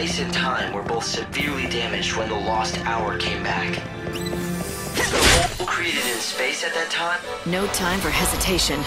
Space and time were both severely damaged when the lost hour came back. Created in space at that time? No time for hesitation.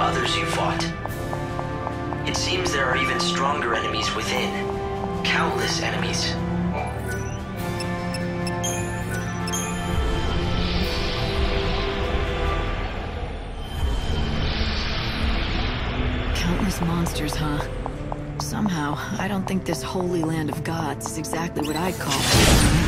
Others you fought. It seems there are even stronger enemies within. Countless enemies. Countless monsters, huh? Somehow, I don't think this holy land of gods is exactly what I'd call heaven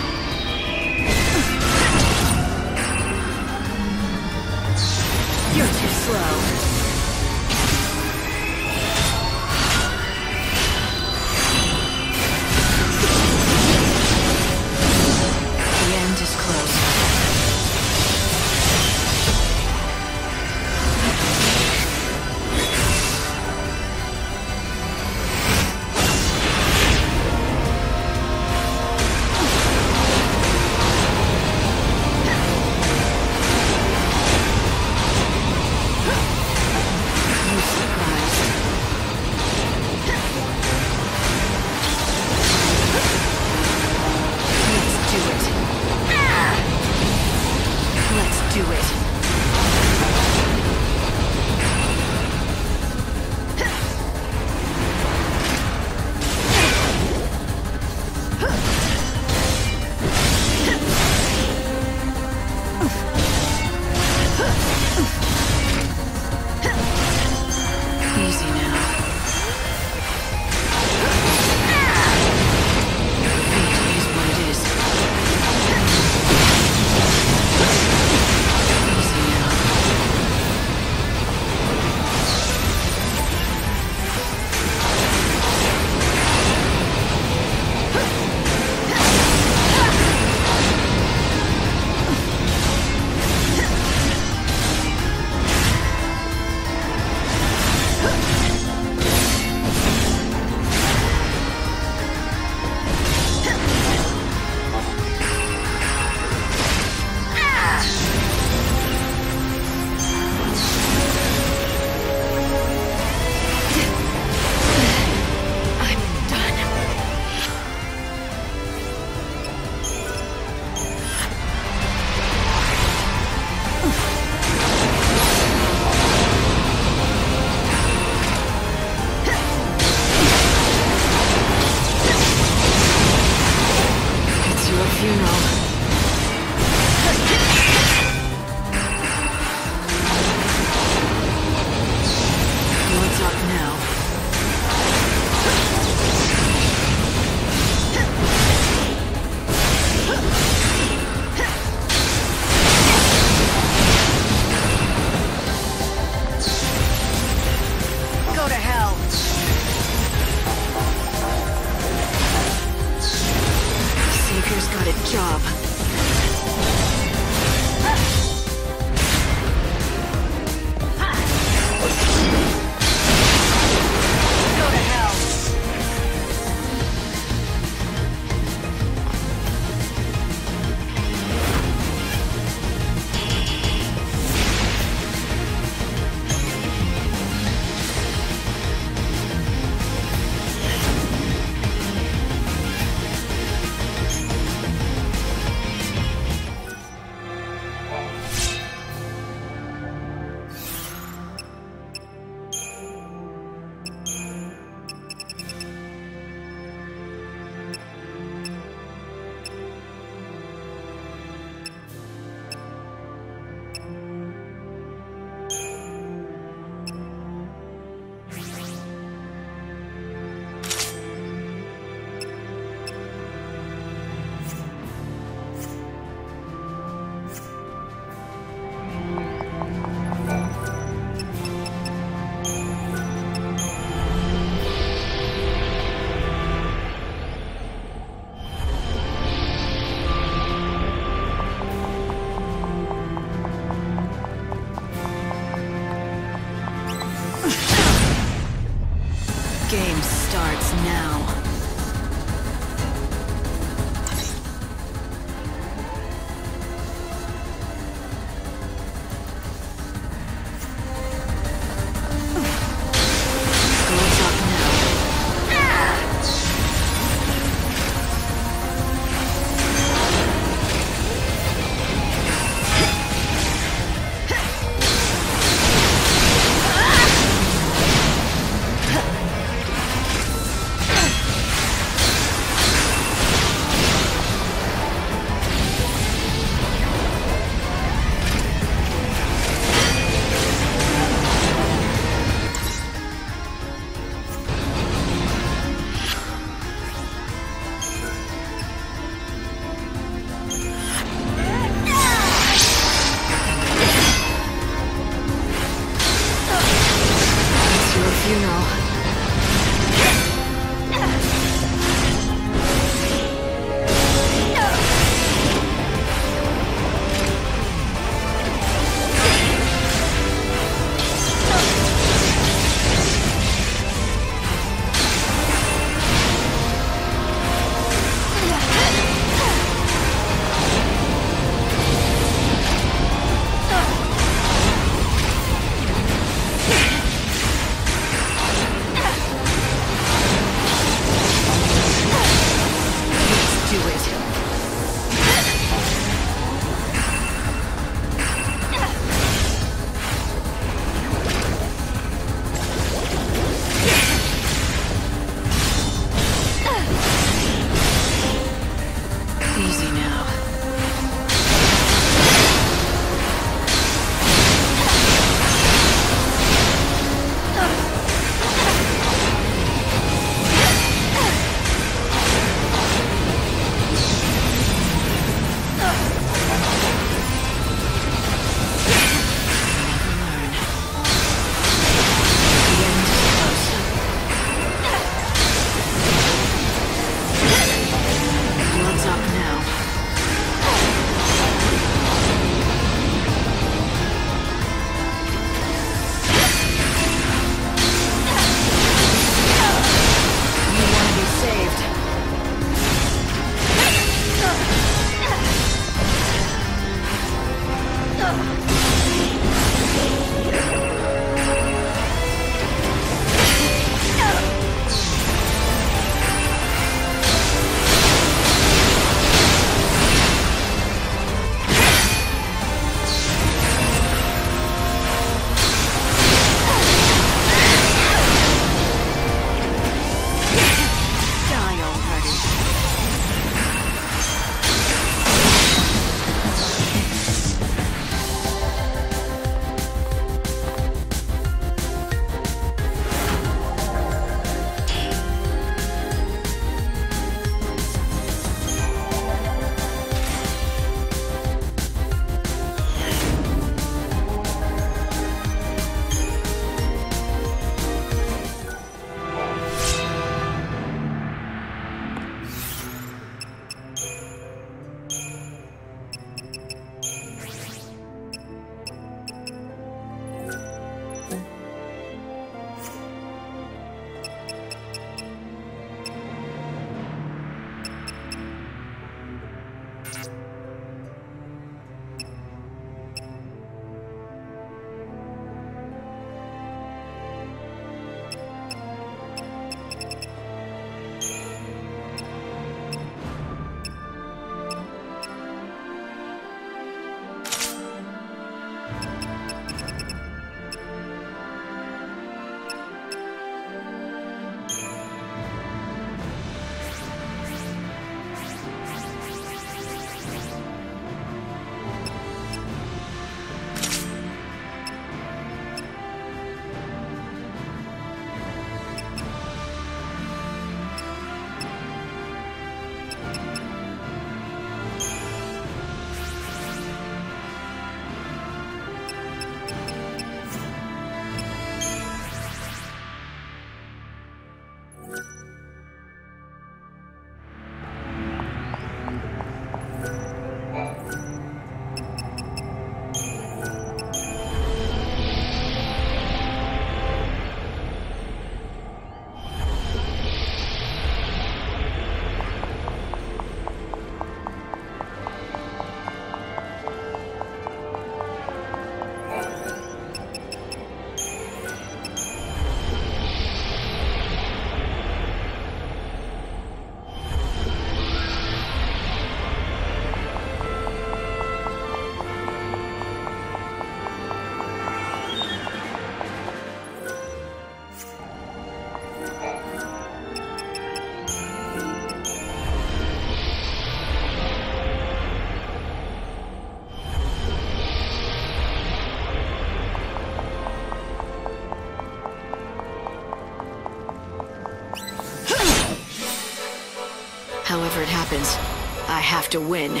have to win.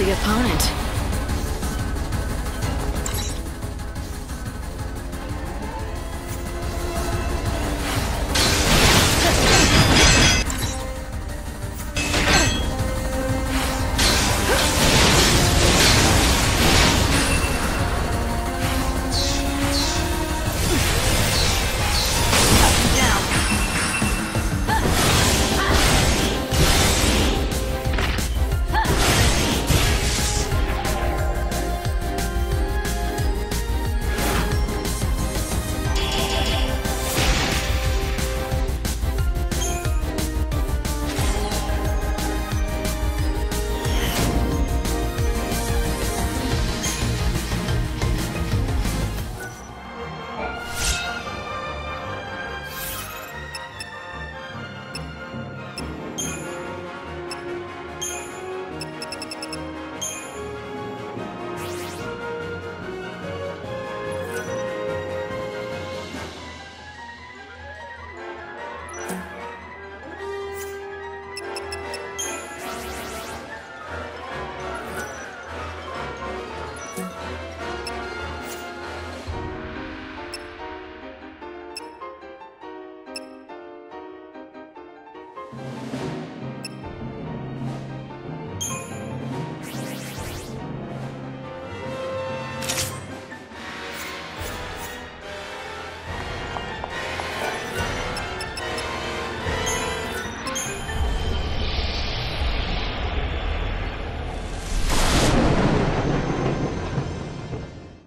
the opponent.